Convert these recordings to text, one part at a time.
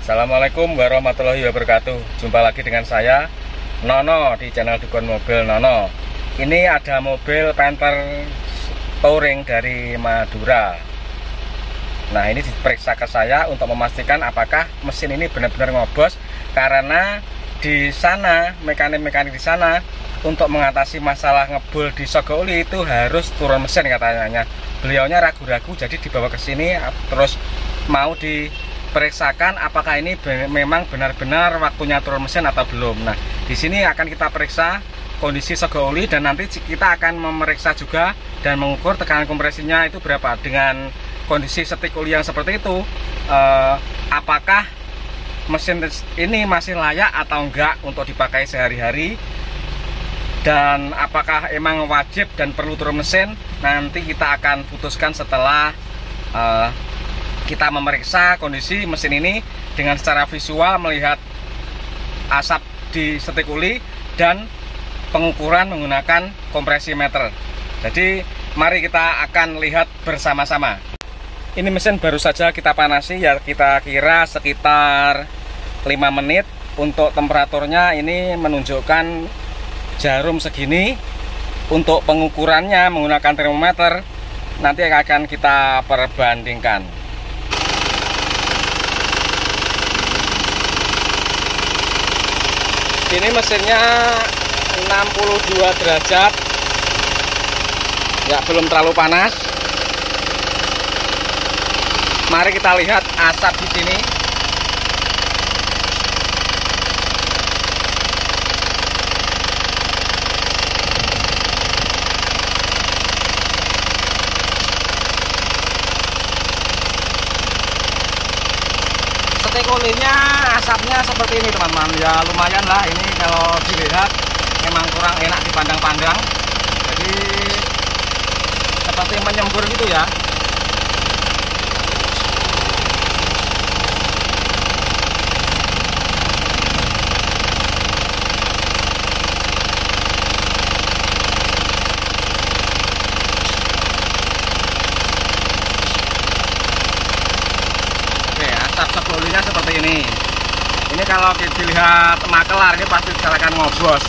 Assalamualaikum warahmatullahi wabarakatuh. Jumpa lagi dengan saya Nono di channel Dukun Mobil. Nono Ini ada mobil Panther Touring dari Madura. Nah ini diperiksa ke saya untuk memastikan apakah mesin ini benar-benar ngobos Karena di sana, mekanik-mekanik di sana Untuk mengatasi masalah ngebul di Sogouli itu harus turun mesin katanya. Beliaunya ragu-ragu jadi dibawa ke sini terus mau diperiksakan apakah ini memang benar-benar waktunya turun mesin atau belum. Nah, di sini akan kita periksa kondisi sego oli dan nanti kita akan memeriksa juga dan mengukur tekanan kompresinya itu berapa. Dengan kondisi setik oli yang seperti itu eh, apakah mesin ini masih layak atau enggak untuk dipakai sehari-hari? Dan apakah emang wajib dan perlu turun mesin? Nanti kita akan putuskan setelah uh, kita memeriksa kondisi mesin ini dengan secara visual melihat asap di setik uli dan pengukuran menggunakan kompresi meter. Jadi mari kita akan lihat bersama-sama. Ini mesin baru saja kita panasi ya kita kira sekitar 5 menit. Untuk temperaturnya ini menunjukkan jarum segini. Untuk pengukurannya menggunakan termometer nanti akan kita perbandingkan. Ini mesinnya 62 derajat. Ya belum terlalu panas. Mari kita lihat asap di sini setik kulinya asapnya seperti ini teman-teman. Ya lumayan lah ini kalau dilihat. Memang kurang enak dipandang-pandang. Jadi seperti menyembur gitu ya Oke, asap sebelumnya seperti ini ini kalau dilihat makelar ini pasti dikatakan ngobos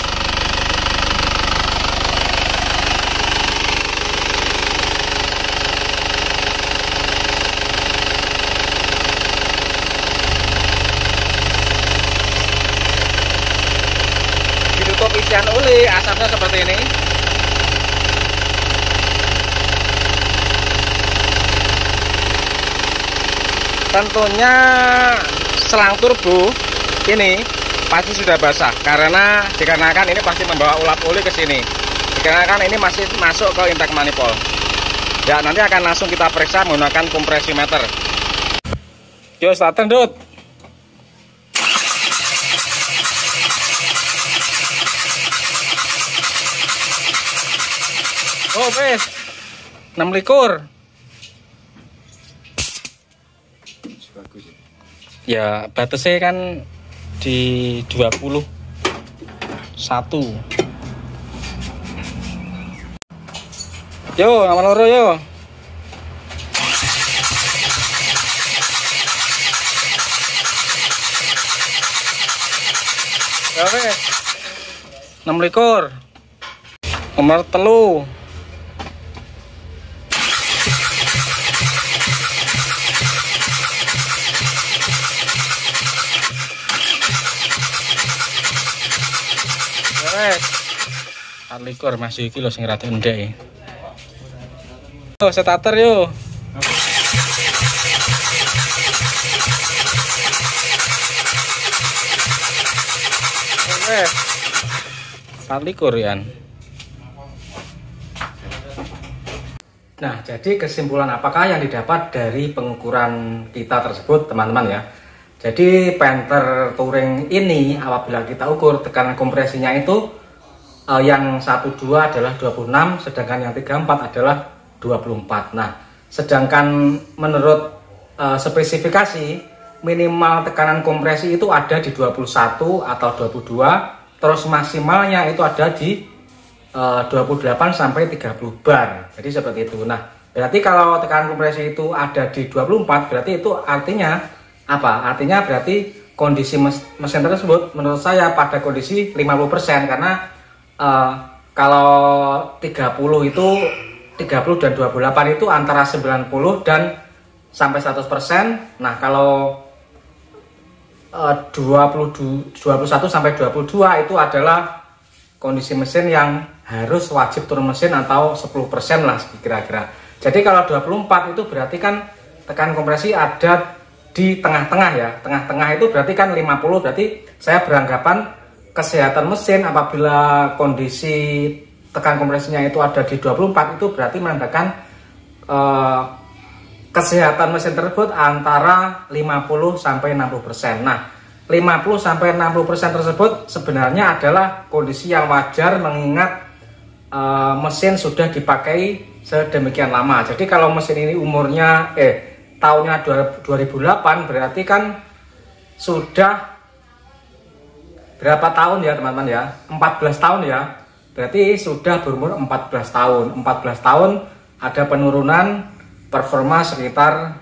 untuk isian uli asapnya seperti ini. Tentunya selang turbo ini pasti sudah basah karena dikarenakan ini pasti membawa ulap uli ke sini. Dikarenakan ini masih masuk ke intake manifold. Ya nanti akan langsung kita periksa menggunakan kompresi meter. Yuk starter dud Oh, wes. 6 likur. Ya, batasnya kan di 20 satu. Yo, amal loro yo. Ya wes. 6 likur. Nomor telu. Wes. Likur masih iki lho sing rada ndek. Yo starter yo. Wes. Likur ya. Nah, jadi kesimpulan apakah yang didapat dari pengukuran kita tersebut, teman-teman ya? Jadi Panther Touring ini apabila kita ukur tekanan kompresinya itu uh, yang 12 adalah 26 sedangkan yang 34 adalah 24. Nah, sedangkan menurut uh, spesifikasi minimal tekanan kompresi itu ada di 21 atau 22 terus maksimalnya itu ada di uh, 28 sampai 30 bar. Jadi seperti itu. Nah, berarti kalau tekanan kompresi itu ada di 24 berarti itu artinya apa? Artinya berarti kondisi mesin tersebut menurut saya pada kondisi 50% karena uh, kalau 30 itu 30 dan 28 itu antara 90 dan sampai 100%. Nah, kalau uh, 20, 21 sampai 22 itu adalah kondisi mesin yang harus wajib turun mesin atau 10% lah kira-kira. Jadi kalau 24 itu berarti kan tekan kompresi ada di tengah-tengah ya. Tengah-tengah itu berarti kan 50 berarti saya beranggapan kesehatan mesin apabila kondisi tekan kompresinya itu ada di 24 itu berarti menandakan eh, kesehatan mesin tersebut antara 50 sampai 60%. Nah, 50 sampai 60% tersebut sebenarnya adalah kondisi yang wajar mengingat uh, mesin sudah dipakai sedemikian lama. Jadi kalau mesin ini umurnya eh tahunnya 2008 berarti kan sudah berapa tahun ya teman-teman ya? 14 tahun ya. Berarti sudah berumur 14 tahun. 14 tahun ada penurunan performa sekitar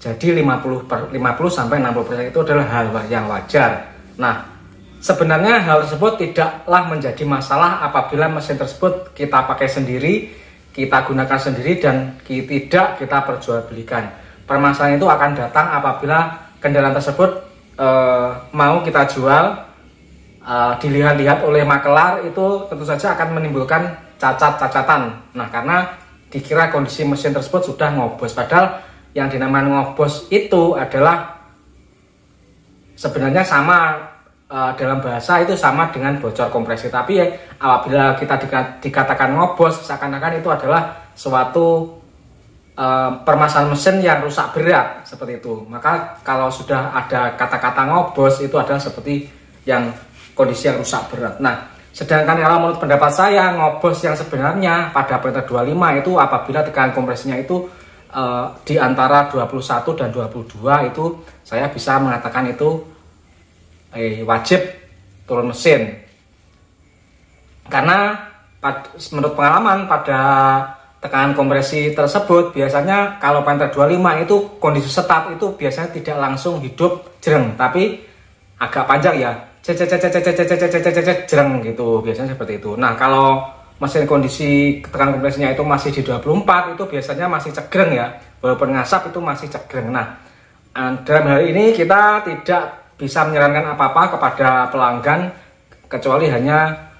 jadi 50 per, 50 sampai 60% itu adalah hal yang wajar. Nah, sebenarnya hal tersebut tidaklah menjadi masalah apabila mesin tersebut kita pakai sendiri, kita gunakan sendiri dan tidak kita perjualbelikan. Permasalahan itu akan datang apabila kendaraan tersebut e, mau kita jual e, dilihat-lihat oleh makelar itu tentu saja akan menimbulkan cacat-cacatan. Nah, karena dikira kondisi mesin tersebut sudah ngobos padahal yang dinamakan ngobos itu adalah sebenarnya sama uh, dalam bahasa itu sama dengan bocor kompresi. Tapi ya, apabila kita dikatakan ngobos seakan-akan itu adalah suatu uh, permasalahan mesin yang rusak berat seperti itu. Maka kalau sudah ada kata-kata ngobos itu adalah seperti yang kondisi yang rusak berat. Nah sedangkan kalau menurut pendapat saya ngobos yang sebenarnya pada Peter 25 itu apabila tekanan kompresinya itu uh, di antara 21 dan 22 itu saya bisa mengatakan itu eh, wajib turun mesin karena pad, menurut pengalaman pada tekanan kompresi tersebut biasanya kalau Panther 25 itu kondisi setat itu biasanya tidak langsung hidup jereng tapi agak panjang ya jereng gitu biasanya seperti itu nah kalau mesin kondisi tekanan kompresinya itu masih di 24 itu biasanya masih cegreng ya walaupun ngasap itu masih cegreng nah eh, dalam hal ini kita tidak bisa menyarankan apa-apa kepada pelanggan kecuali hanya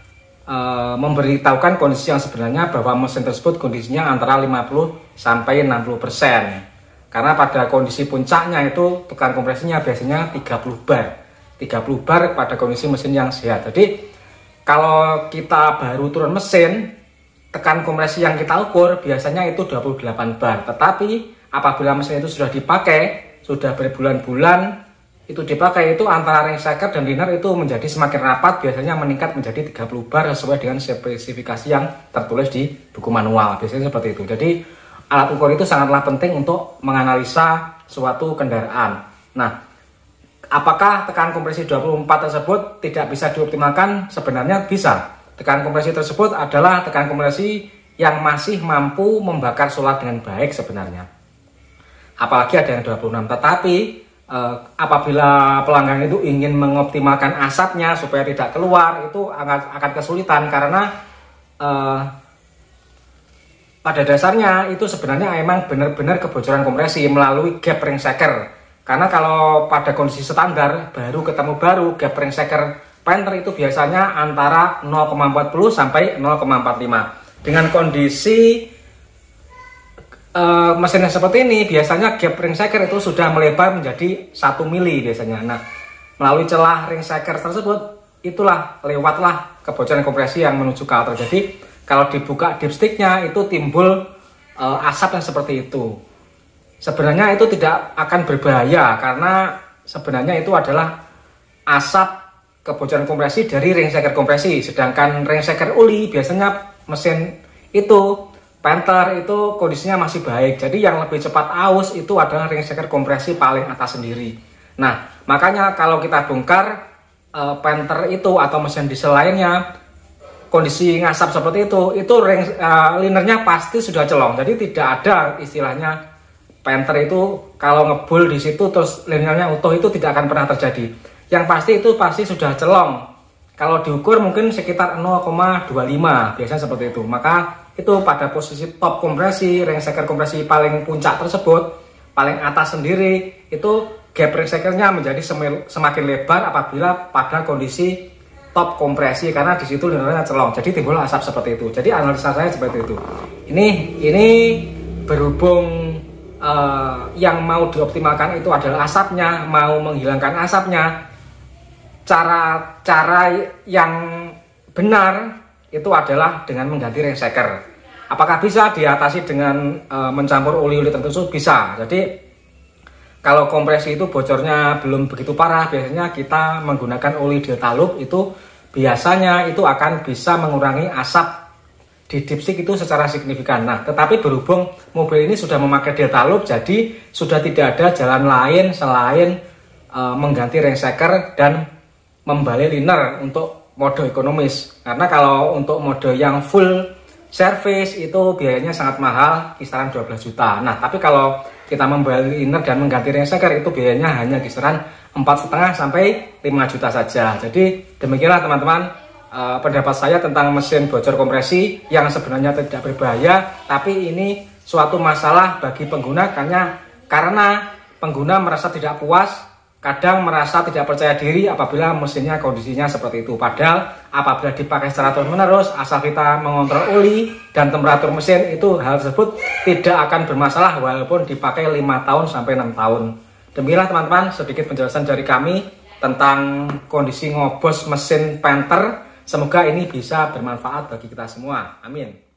e, memberitahukan kondisi yang sebenarnya bahwa mesin tersebut kondisinya antara 50 sampai 60 persen. Karena pada kondisi puncaknya itu tekanan kompresinya biasanya 30 bar. 30 bar pada kondisi mesin yang sehat. Jadi kalau kita baru turun mesin, tekan kompresi yang kita ukur biasanya itu 28 bar. Tetapi apabila mesin itu sudah dipakai, sudah berbulan-bulan itu dipakai itu antara ring shaker dan liner itu menjadi semakin rapat biasanya meningkat menjadi 30 bar sesuai dengan spesifikasi yang tertulis di buku manual biasanya seperti itu jadi alat ukur itu sangatlah penting untuk menganalisa suatu kendaraan nah Apakah tekan kompresi 24 tersebut tidak bisa dioptimalkan? Sebenarnya bisa. Tekan kompresi tersebut adalah tekan kompresi yang masih mampu membakar solar dengan baik sebenarnya. Apalagi ada yang 26. Tetapi eh, apabila pelanggan itu ingin mengoptimalkan asapnya supaya tidak keluar, itu akan, akan kesulitan karena eh, pada dasarnya itu sebenarnya emang benar-benar kebocoran kompresi melalui gap ring shaker karena kalau pada kondisi standar baru ketemu baru gap ring shaker Panther itu biasanya antara 0,40 sampai 0,45. Dengan kondisi uh, mesin seperti ini biasanya gap ring shaker itu sudah melebar menjadi 1 mili biasanya. Nah, melalui celah ring shaker tersebut itulah lewatlah kebocoran kompresi yang menuju ke atas. Jadi kalau dibuka dipsticknya itu timbul uh, asap yang seperti itu sebenarnya itu tidak akan berbahaya karena sebenarnya itu adalah asap kebocoran kompresi dari ring shaker kompresi sedangkan ring shaker uli biasanya mesin itu Panther itu kondisinya masih baik jadi yang lebih cepat aus itu adalah ring shaker kompresi paling atas sendiri nah makanya kalau kita bongkar uh, Panther itu atau mesin diesel lainnya kondisi ngasap seperti itu itu ring uh, linernya pasti sudah celong jadi tidak ada istilahnya Panther itu kalau ngebul di situ terus linearnya utuh itu tidak akan pernah terjadi. Yang pasti itu pasti sudah celong. Kalau diukur mungkin sekitar 0,25 biasanya seperti itu. Maka itu pada posisi top kompresi, ring shaker kompresi paling puncak tersebut, paling atas sendiri itu gap ring shakernya menjadi semakin lebar apabila pada kondisi top kompresi karena di situ celong. Jadi timbul asap seperti itu. Jadi analisa saya seperti itu. Ini ini berhubung uh, yang mau dioptimalkan itu adalah asapnya, mau menghilangkan asapnya. Cara-cara yang benar itu adalah dengan mengganti ring shaker. Apakah bisa diatasi dengan uh, mencampur oli-oli tertentu? Bisa. Jadi kalau kompresi itu bocornya belum begitu parah, biasanya kita menggunakan oli delta loop itu biasanya itu akan bisa mengurangi asap di dipstick itu secara signifikan. Nah, tetapi berhubung mobil ini sudah memakai delta loop, jadi sudah tidak ada jalan lain selain e, mengganti ring shaker dan membalik liner untuk mode ekonomis. Karena kalau untuk mode yang full service itu biayanya sangat mahal, kisaran 12 juta. Nah, tapi kalau kita membalik liner dan mengganti shaker itu biayanya hanya kisaran empat setengah sampai 5 juta saja. Jadi demikianlah teman-teman uh, pendapat saya tentang mesin bocor kompresi yang sebenarnya tidak berbahaya, tapi ini suatu masalah bagi pengguna karena karena pengguna merasa tidak puas, kadang merasa tidak percaya diri apabila mesinnya kondisinya seperti itu. Padahal apabila dipakai secara terus-menerus, asal kita mengontrol oli dan temperatur mesin itu hal tersebut tidak akan bermasalah walaupun dipakai 5 tahun sampai 6 tahun. Demikianlah teman-teman sedikit penjelasan dari kami tentang kondisi ngobos mesin Panther Semoga ini bisa bermanfaat bagi kita semua. Amin.